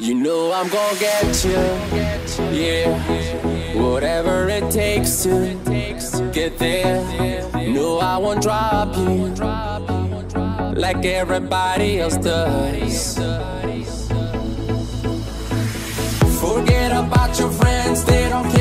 You know I'm gonna get you, yeah. Whatever it takes to get there. No, I won't drop you like everybody else does. Forget about your friends, they don't care.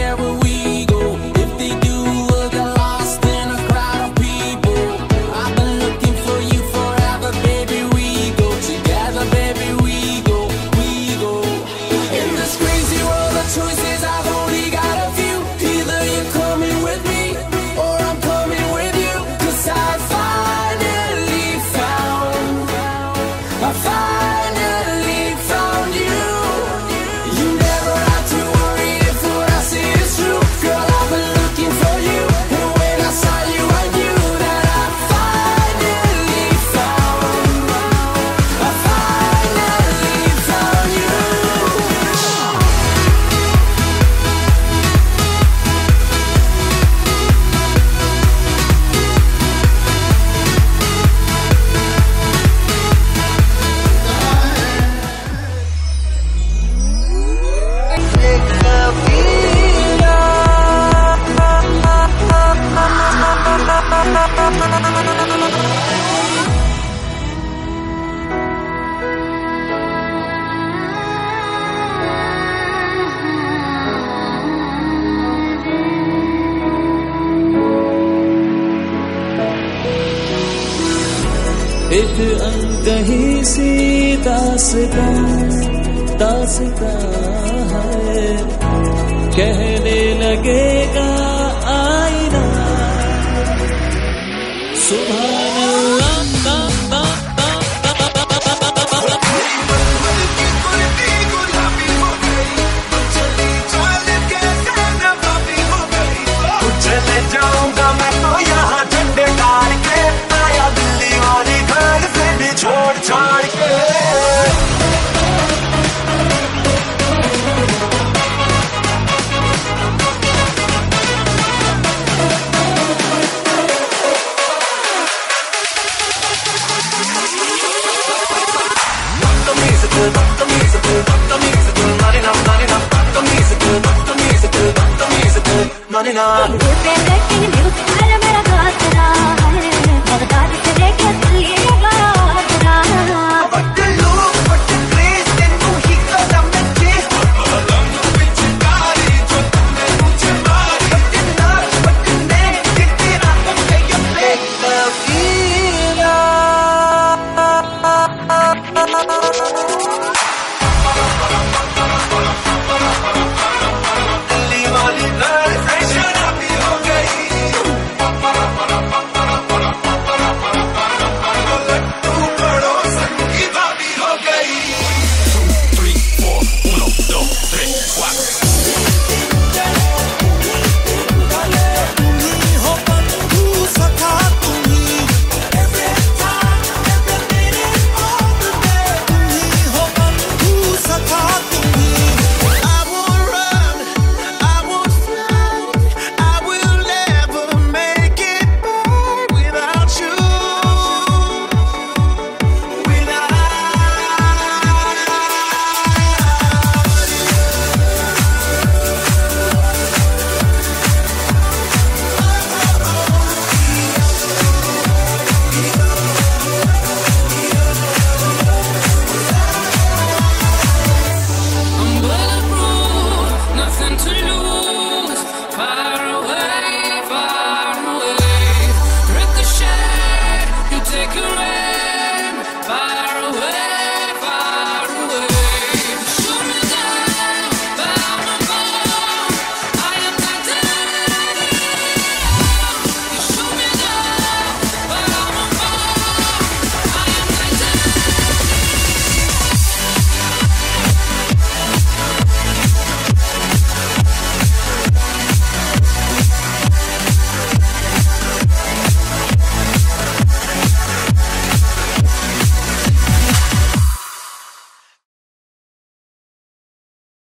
एक अनकही सी दासता दासता है। कहने लगेगा Running on. Whip it and you it. Wop. could